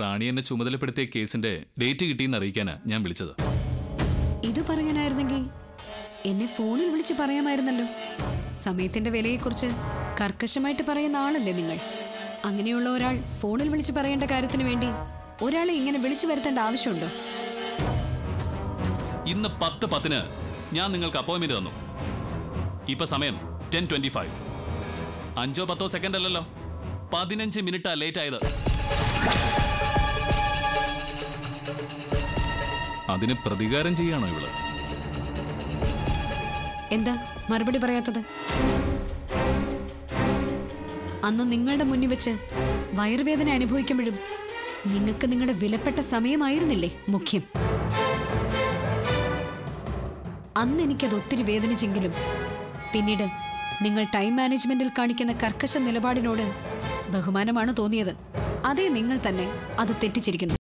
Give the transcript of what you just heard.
റാണി എന്നെ ചുമതലപ്പെടുത്തിയ കേസിന്റെ ഡേറ്റ് കിട്ടിയെന്ന് അറിയിക്കാനാ ഞാൻ വിളിച്ചത്. ഇത് പറയാനായിരുന്നെങ്കിൽ എന്നെ ഫോണിൽ വിളിച്ച് പറയാമായിരുന്നല്ലോ. സമയത്തിന്റെ വിലയെക്കുറിച്ച് കർക്കശമായിട്ട് പറയുന്ന ആളല്ലേ നിങ്ങൾ? അങ്ങനെയുള്ള ഒരാൾ ഫോണിൽ വിളിച്ച് പറയേണ്ട കാര്യത്തിന് വേണ്ടി ഒരാളെ ഇങ്ങനെ വിളിച്ചു വരുത്തേണ്ട ആവശ്യമുണ്ടോ? ഇന്ന് പത്ത് പത്തിന് ഞാൻ നിങ്ങൾക്ക് അപ്പോയിന്റ്മെന്റ് തന്നു. ഇപ്പൊ സമയം ടെൻ ട്വന്റി ഫൈവ്. അഞ്ചോ പത്തോ സെക്കൻഡ് അല്ലല്ലോ. പതിനഞ്ച് മിനിറ്റാ ലേറ്റ് ആയത്. അതിന് പ്രതികാരം ചെയ്യാണോ ഇവൾ? എന്താ മറുപടി പറയാത്തത്? അന്ന് നിങ്ങളുടെ മുന്നിൽ വെച്ച് വയറുവേദന അനുഭവിക്കുമ്പോഴും നിങ്ങൾക്ക് നിങ്ങളുടെ വിലപ്പെട്ട സമയമായിരുന്നില്ലേ മുഖ്യം? അന്ന് എനിക്കത് ഒത്തിരി വേദനിച്ചെങ്കിലും പിന്നീട് നിങ്ങൾ ടൈം മാനേജ്മെന്റിൽ കാണിക്കുന്ന കർക്കശ നിലപാടിനോട് ബഹുമാനമാണ് തോന്നിയത്. അതേ നിങ്ങൾ തന്നെ അത് തെറ്റിച്ചിരിക്കുന്നു.